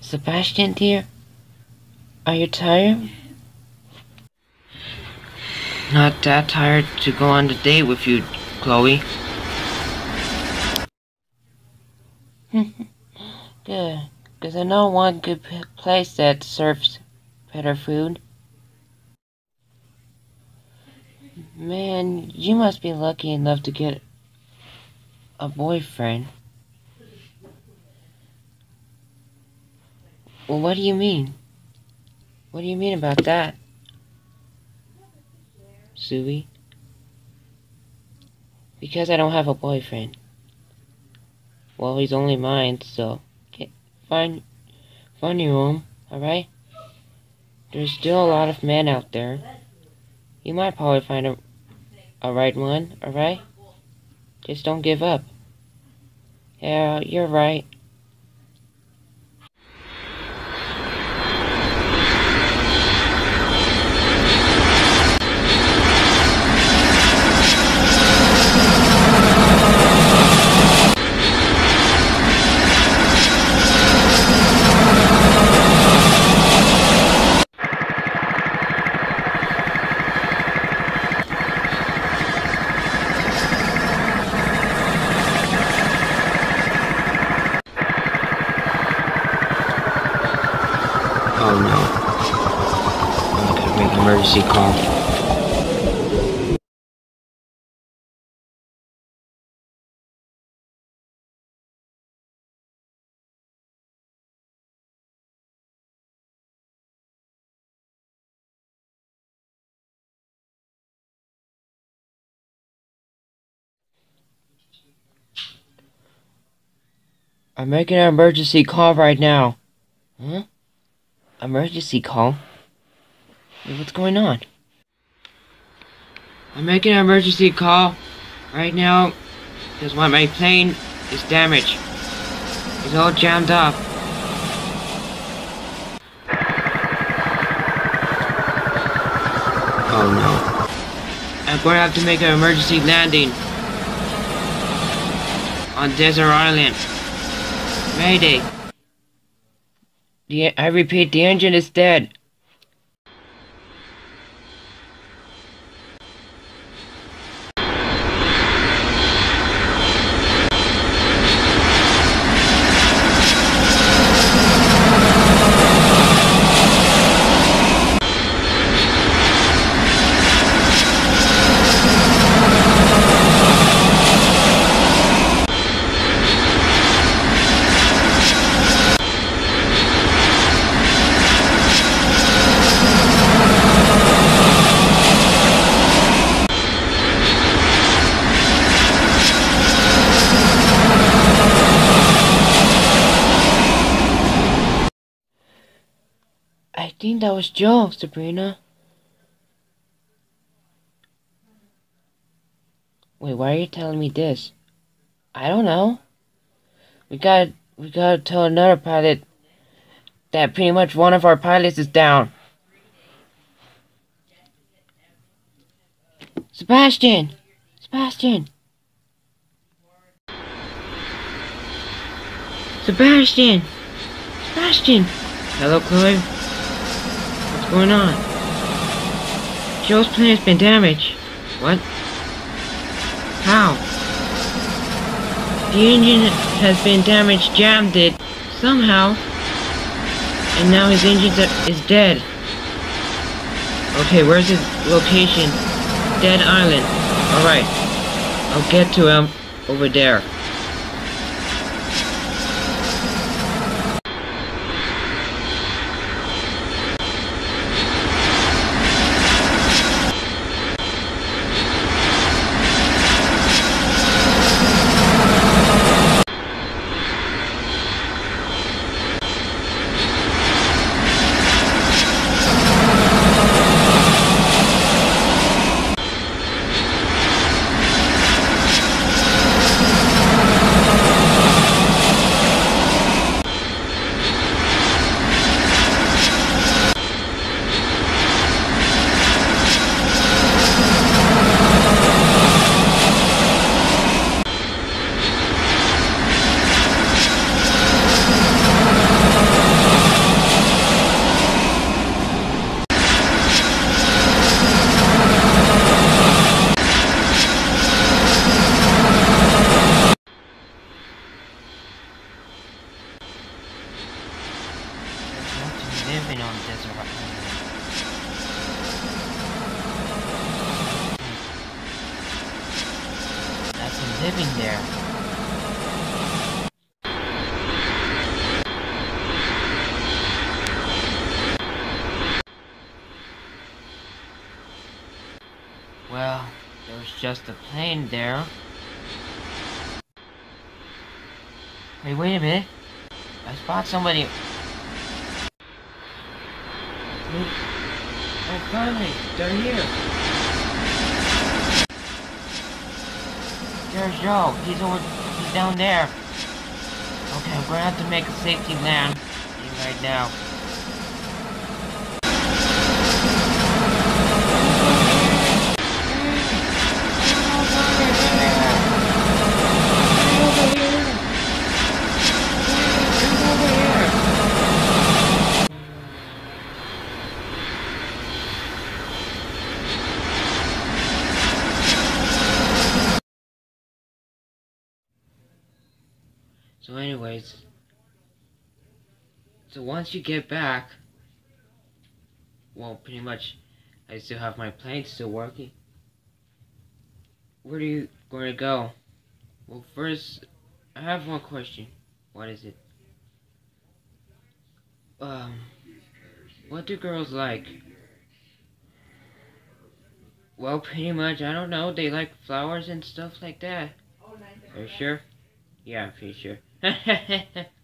Sebastian, dear? Are you tired? Not that tired to go on the date with you, Chloe. Good, because I know one good place that serves better food. Man, you must be lucky enough to get a boyfriend. Well, what do you mean? What do you mean about that? Suey? Because I don't have a boyfriend. Well, he's only mine, so get, find find your own, alright? There's still a lot of men out there. You might probably find a, a right one, alright? Just don't give up. Yeah, you're right. Oh no. I gotta I'm making an emergency call right now. Huh? Emergency call? Wait, what's going on? I'm making an emergency call right now because my, my plane is damaged. It's all jammed up. Oh no. I'm going to have to make an emergency landing on Desert Island. Mayday. The, I repeat, the engine is dead. I think that was Joe, Sabrina. Wait, why are you telling me this? I don't know. We got we gotta tell another pilot that pretty much one of our pilots is down. Sebastian! Sebastian! Sebastian! Sebastian! Hello, Chloe? Going on? Joe's plane has been damaged. What? How? The engine has been damaged, jammed it, somehow. And now his engine is dead. Okay, where's his location? Dead Island. Alright. I'll get to him over there. Living there. Well, there was just a plane there. Hey, wait a minute. I spot somebody. Oh, finally, they're here. There's Joe. He's over. He's down there. Okay, I'm gonna have to make a safety land right now. So anyways, so once you get back, well, pretty much, I still have my plane still working. Where are you going to go? Well, first, I have one question. What is it? Um, what do girls like? Well, pretty much, I don't know. They like flowers and stuff like that. Are you sure? Yeah, I'm pretty sure. Who's that? I don't know. Eh?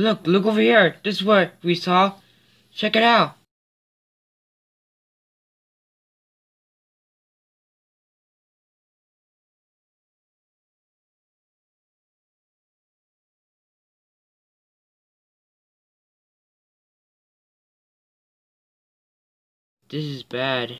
Look, look over here. This is what we saw. Check it out. This is bad.